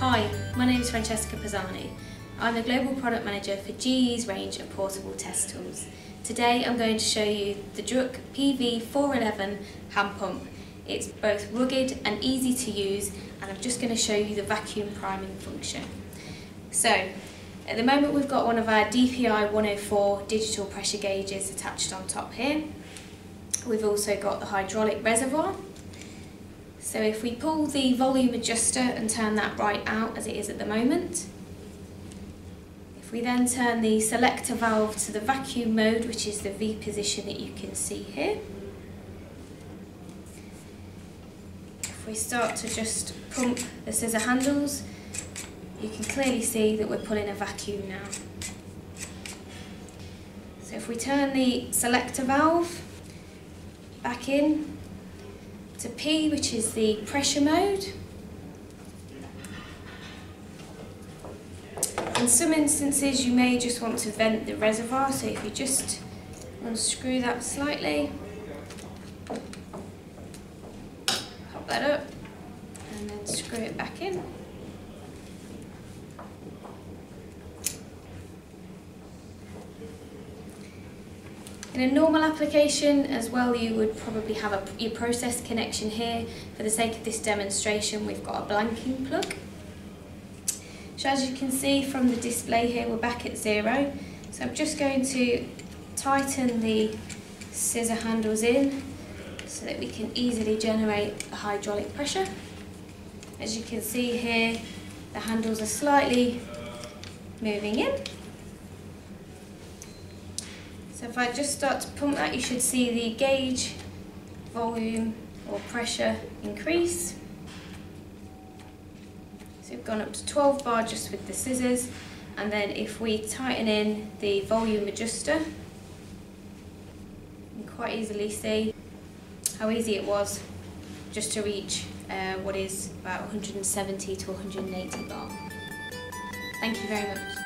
Hi, my name is Francesca Pisani. I'm the Global Product Manager for GE's range of portable test tools. Today I'm going to show you the Druck PV411 hand pump. It's both rugged and easy to use and I'm just going to show you the vacuum priming function. So, at the moment we've got one of our DPI 104 digital pressure gauges attached on top here. We've also got the hydraulic reservoir so if we pull the volume adjuster and turn that right out as it is at the moment, if we then turn the selector valve to the vacuum mode, which is the V position that you can see here, if we start to just pump the scissor handles, you can clearly see that we're pulling a vacuum now. So if we turn the selector valve back in, to P, which is the pressure mode. In some instances, you may just want to vent the reservoir, so if you just unscrew that slightly, pop that up, and then screw it back in. In a normal application as well, you would probably have a, your process connection here. For the sake of this demonstration, we've got a blanking plug. So as you can see from the display here, we're back at zero. So I'm just going to tighten the scissor handles in so that we can easily generate a hydraulic pressure. As you can see here, the handles are slightly moving in. So if I just start to pump that, you should see the gauge volume or pressure increase. So we've gone up to 12 bar just with the scissors. And then if we tighten in the volume adjuster, you can quite easily see how easy it was just to reach uh, what is about 170 to 180 bar. Thank you very much.